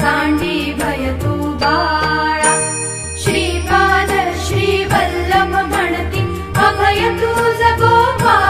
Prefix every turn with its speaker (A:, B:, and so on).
A: साण्डीभयतु बाड श्रीपादश्रीवल्लम् मणति भमयतु स गोपाडावेणा